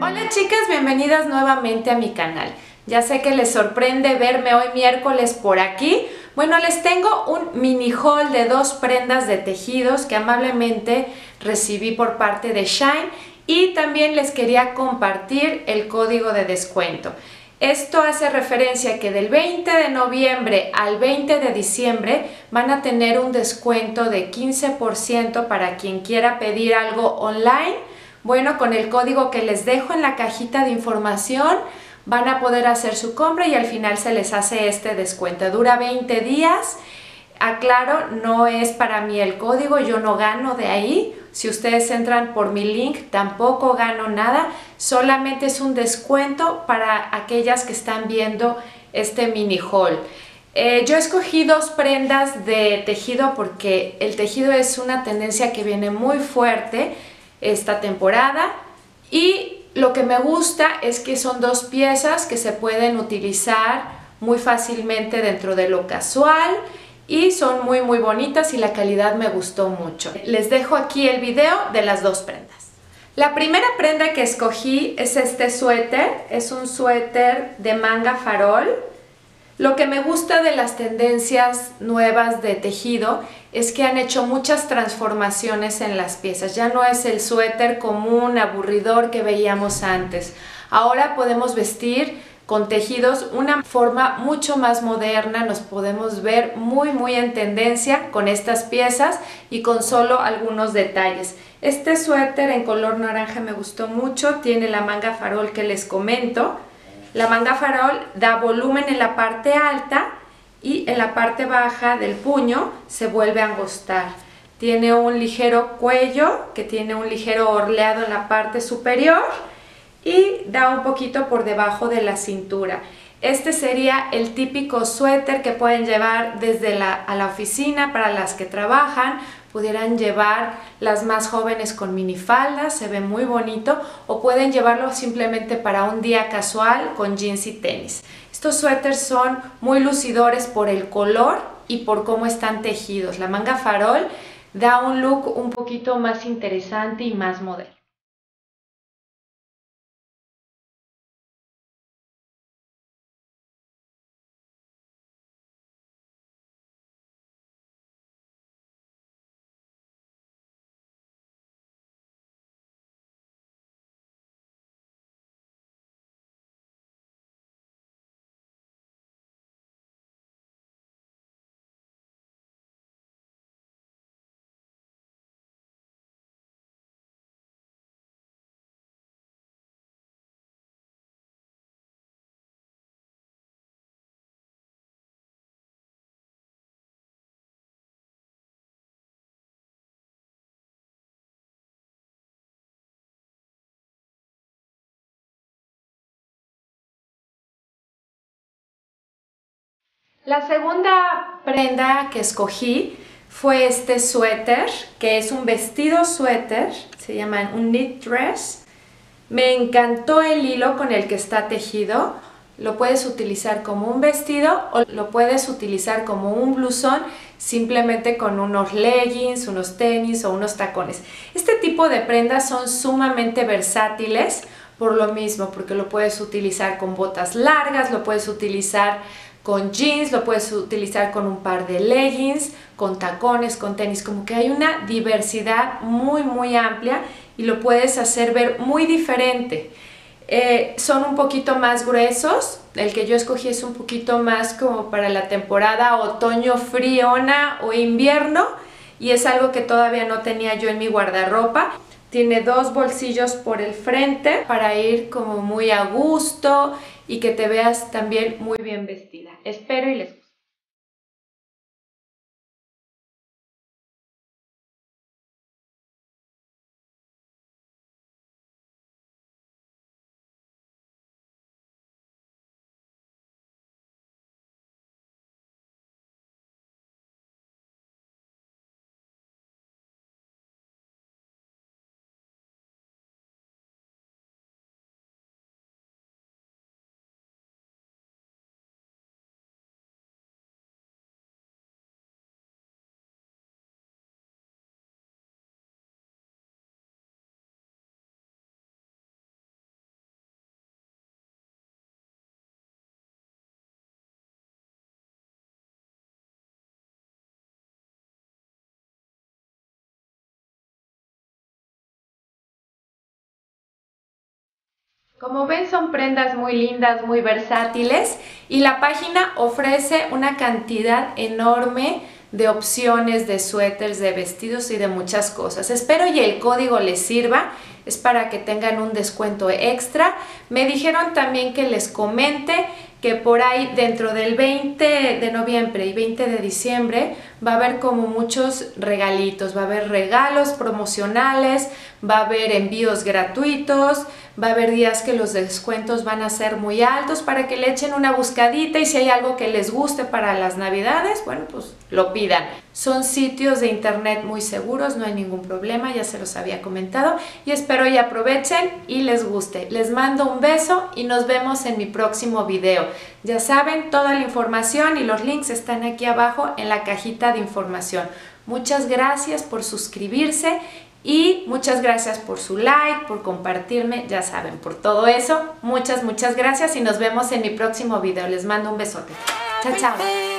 Hola chicas, bienvenidas nuevamente a mi canal. Ya sé que les sorprende verme hoy miércoles por aquí. Bueno, les tengo un mini haul de dos prendas de tejidos que amablemente recibí por parte de Shine y también les quería compartir el código de descuento. Esto hace referencia a que del 20 de noviembre al 20 de diciembre van a tener un descuento de 15% para quien quiera pedir algo online. Bueno, con el código que les dejo en la cajita de información van a poder hacer su compra y al final se les hace este descuento. Dura 20 días. Aclaro, no es para mí el código, yo no gano de ahí. Si ustedes entran por mi link, tampoco gano nada. Solamente es un descuento para aquellas que están viendo este mini haul. Eh, yo escogí dos prendas de tejido porque el tejido es una tendencia que viene muy fuerte esta temporada y lo que me gusta es que son dos piezas que se pueden utilizar muy fácilmente dentro de lo casual y son muy muy bonitas y la calidad me gustó mucho. Les dejo aquí el video de las dos prendas. La primera prenda que escogí es este suéter, es un suéter de manga farol. Lo que me gusta de las tendencias nuevas de tejido es que han hecho muchas transformaciones en las piezas. Ya no es el suéter común, aburridor que veíamos antes. Ahora podemos vestir con tejidos una forma mucho más moderna, nos podemos ver muy muy en tendencia con estas piezas y con solo algunos detalles. Este suéter en color naranja me gustó mucho, tiene la manga farol que les comento. La manga farol da volumen en la parte alta y en la parte baja del puño se vuelve a angostar. Tiene un ligero cuello que tiene un ligero orleado en la parte superior y da un poquito por debajo de la cintura. Este sería el típico suéter que pueden llevar desde la, a la oficina para las que trabajan, pudieran llevar las más jóvenes con minifaldas, se ve muy bonito, o pueden llevarlo simplemente para un día casual con jeans y tenis. Estos suéteres son muy lucidores por el color y por cómo están tejidos. La manga farol da un look un poquito más interesante y más moderno. La segunda prenda que escogí fue este suéter, que es un vestido suéter, se llama un knit dress. Me encantó el hilo con el que está tejido. Lo puedes utilizar como un vestido o lo puedes utilizar como un blusón simplemente con unos leggings, unos tenis o unos tacones. Este tipo de prendas son sumamente versátiles por lo mismo, porque lo puedes utilizar con botas largas, lo puedes utilizar con jeans, lo puedes utilizar con un par de leggings, con tacones, con tenis, como que hay una diversidad muy muy amplia y lo puedes hacer ver muy diferente. Eh, son un poquito más gruesos, el que yo escogí es un poquito más como para la temporada otoño friona o invierno y es algo que todavía no tenía yo en mi guardarropa. Tiene dos bolsillos por el frente para ir como muy a gusto y que te veas también muy bien vestida. Espero y les Como ven son prendas muy lindas, muy versátiles y la página ofrece una cantidad enorme de opciones de suéteres, de vestidos y de muchas cosas. Espero y el código les sirva, es para que tengan un descuento extra. Me dijeron también que les comente que por ahí dentro del 20 de noviembre y 20 de diciembre va a haber como muchos regalitos, va a haber regalos promocionales, va a haber envíos gratuitos, va a haber días que los descuentos van a ser muy altos para que le echen una buscadita y si hay algo que les guste para las navidades, bueno, pues lo pidan. Son sitios de internet muy seguros, no hay ningún problema, ya se los había comentado y espero y aprovechen y les guste. Les mando un beso y nos vemos en mi próximo video. Ya saben, toda la información y los links están aquí abajo en la cajita de información. Muchas gracias por suscribirse y muchas gracias por su like, por compartirme, ya saben, por todo eso. Muchas, muchas gracias y nos vemos en mi próximo video. Les mando un besote. Chao, chao.